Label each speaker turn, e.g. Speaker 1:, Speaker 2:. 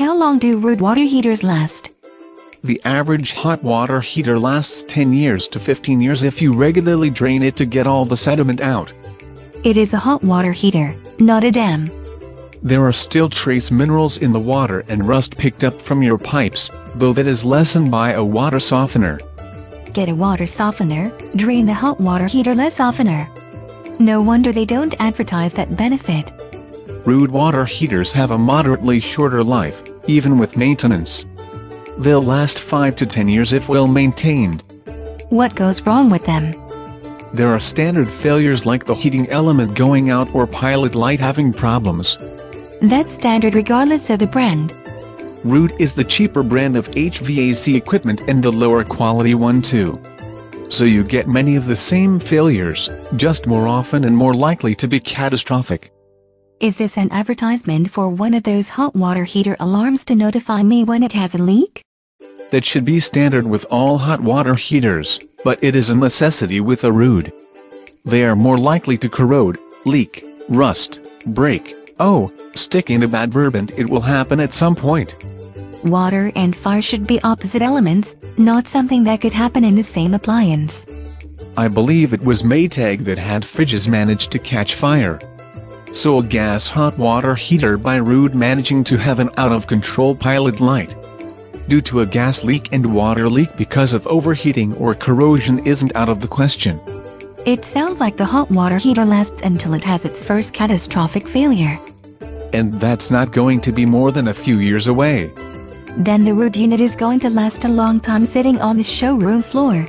Speaker 1: How long do Ruud water heaters last?
Speaker 2: The average hot water heater lasts 10 years to 15 years if you regularly drain it to get all the sediment out.
Speaker 1: It is a hot water heater, not a dam.
Speaker 2: There are still trace minerals in the water and rust picked up from your pipes, though that is lessened by a water softener.
Speaker 1: Get a water softener, drain the hot water heater less oftener. No wonder they don't advertise that benefit.
Speaker 2: Ruud water heaters have a moderately shorter life, even with maintenance. They'll last 5 to 10 years if well maintained.
Speaker 1: What goes wrong with them?
Speaker 2: There are standard failures like the heating element going out or pilot light having problems.
Speaker 1: That's standard regardless of the brand.
Speaker 2: Ruud is the cheaper brand of HVAC equipment and the lower quality one too. So you get many of the same failures, just more often and more likely to be catastrophic.
Speaker 1: Is this an advertisement for one of those hot water heater alarms to notify me when it has a leak?
Speaker 2: That should be standard with all hot water heaters, but it is a necessity with a Ruud. They are more likely to corrode, leak, rust, break, oh, stick in a bad verb and it will happen at some point.
Speaker 1: Water and fire should be opposite elements, not something that could happen in the same appliance.
Speaker 2: I believe it was Maytag that had fridges managed to catch fire. So a gas hot water heater by Ruud managing to have an out-of-control pilot light. Due to a gas leak and water leak because of overheating or corrosion isn't out of the question.
Speaker 1: It sounds like the hot water heater lasts until it has its first catastrophic failure.
Speaker 2: And that's not going to be more than a few years away.
Speaker 1: Then the Ruud unit is going to last a long time sitting on the showroom floor.